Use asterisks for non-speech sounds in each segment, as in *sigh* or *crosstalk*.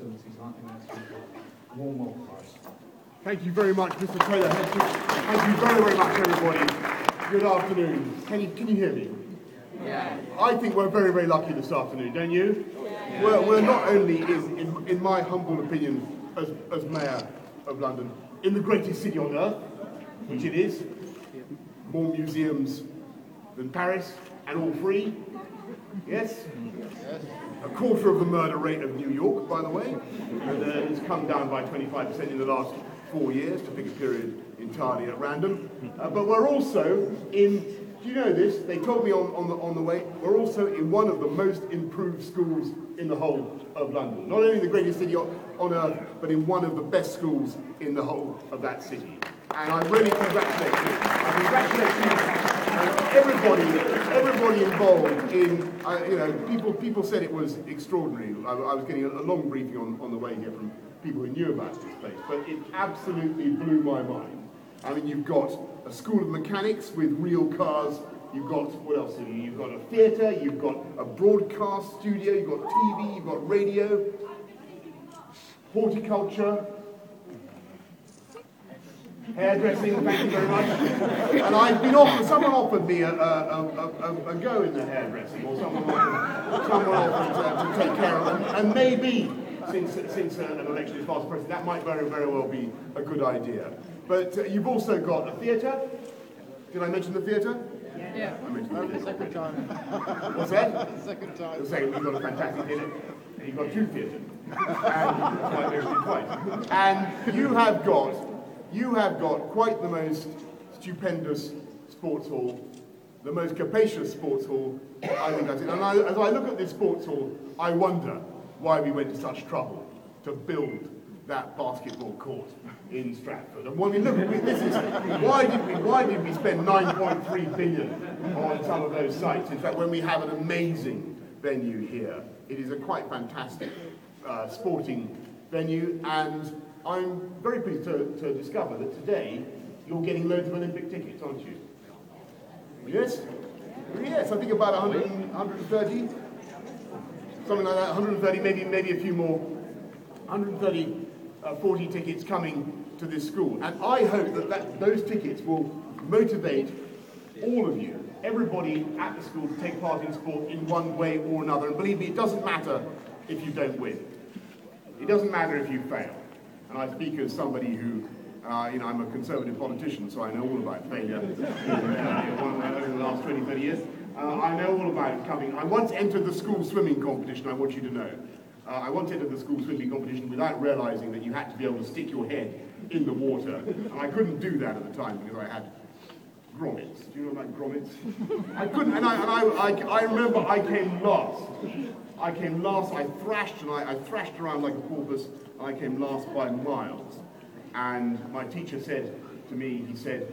facilities, and I think that's a warm welcome for us. Thank you very much, Mr. Taylor. Thank you very, very much, everybody. Good afternoon. Can you, can you hear me? Yeah. I think we're very, very lucky this afternoon, don't you? Yeah. We're, we're not only, in, in, in my humble opinion, as, as Mayor of London, in the greatest city on earth, which it is, more museums than Paris, and all free. Yes? A quarter of the murder rate of New York, by the way, and uh, it's come down by 25% in the last four years, to pick a period entirely at random. Uh, but we're also in, do you know this? They told me on, on, the, on the way, we're also in one of the most improved schools in the whole of London. Not only the greatest city on, on earth, but in one of the best schools in the whole of that city. And I really congratulate you. I congratulate you everybody, everybody involved in, uh, you know, people, people said it was extraordinary. I, I was getting a, a, long briefing on, on the way here from people who knew about this place, but it absolutely blew my mind. I mean, you've got a school of mechanics with real cars. You've got, what else have you? You've got a theatre, you've got a broadcast studio, you've got TV, you've got radio, horticulture, hairdressing, thank you very much. And I've been offered, someone offered me a, a, a, a go in the hairdressing, or someone offered, someone offered uh, to take care of them. And maybe, since, since uh, an election is fast approaching, that might very, very well be a good idea. But uh, you've also got a theatre. Did I mention the theatre? Yeah. I mentioned the. Second time. What's that? Second time. The second, you've got a fantastic theatre. And you've got two theatres. And, and you have got you have got quite the most stupendous sports hall, the most capacious sports hall I think I've seen. And I, as I look at this sports hall, I wonder why we went to such trouble to build that basketball court in Stratford. And when we look at this is why did we why did we spend 9.3 billion on some of those sites? In fact, when we have an amazing venue here, it is a quite fantastic uh, sporting venue and I'm very pleased to, to discover that today you're getting loads of Olympic tickets, aren't you? Yes? Yes, I think about 100, 130, something like that, 130, maybe, maybe a few more. 130, uh, 40 tickets coming to this school. And I hope that, that those tickets will motivate all of you, everybody at the school to take part in sport in one way or another. And believe me, it doesn't matter if you don't win. It doesn't matter if you fail. And I speak as somebody who, uh, you know, I'm a conservative politician, so I know all about failure *laughs* over the last 20, 30 years. Uh, I know all about coming. I once entered the school swimming competition, I want you to know. Uh, I once entered the school swimming competition without realizing that you had to be able to stick your head in the water. And I couldn't do that at the time because I had grommets. Do you know about grommets? *laughs* I couldn't, and I, and I, I, I remember I came last. I came last, I thrashed and I, I thrashed around like a porpoise, and I came last by miles. And my teacher said to me, he said,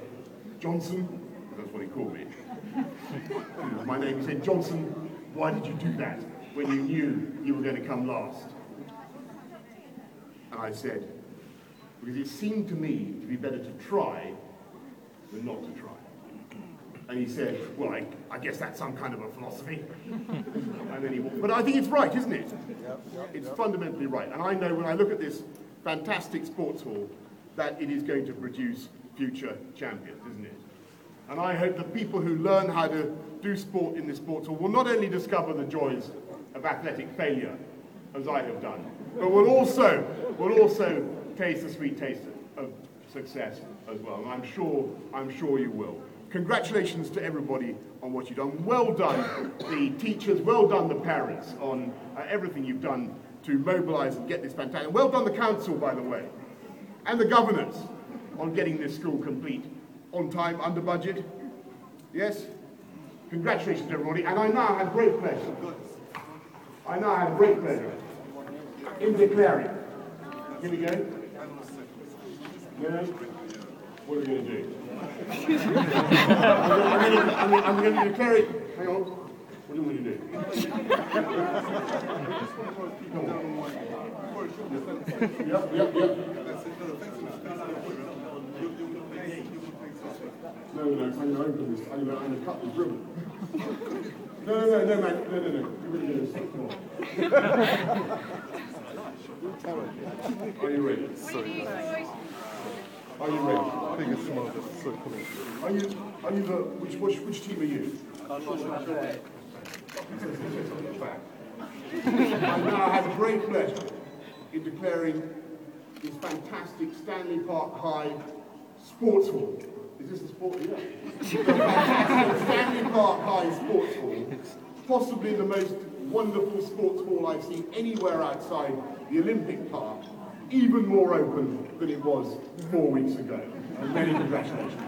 Johnson, that's what he called me. *laughs* my name, he said, Johnson, why did you do that when you knew you were going to come last? And I said, because it seemed to me to be better to try than not to try. And he said, well, I, I guess that's some kind of a philosophy. *laughs* and then he walked. But I think it's right, isn't it? Yep, yep, it's yep. fundamentally right. And I know when I look at this fantastic sports hall that it is going to produce future champions, isn't it? And I hope that people who learn how to do sport in this sports hall will not only discover the joys of athletic failure, as I have done, but will also, will also taste the sweet taste of success as well. And I'm sure, I'm sure you will. Congratulations to everybody on what you've done. Well done, the teachers. Well done, the parents, on uh, everything you've done to mobilise and get this fantastic. Well done, the council, by the way, and the governors on getting this school complete on time, under budget. Yes? Congratulations, everybody. And I now have great pleasure. I now have great pleasure in declaring. Here we go. What are we going to do? I'm I'm going to declare it. Hang on. What do you want to do? Come on. Yep, yep, yep. No, no, I'm open this. I'm going to cut. No, no, no, no, man. No, no, no. You're going to stick to Are you ready? Are you ready? Are you, are you the, which, which, which team are you? I now have great pleasure in declaring this fantastic Stanley Park High Sports Hall. Is this the sport? Yeah. *laughs* Fantastic Stanley Park High Sports Hall, possibly the most wonderful sports hall I've seen anywhere outside the Olympic Park, even more open than it was four weeks ago. And many congratulations.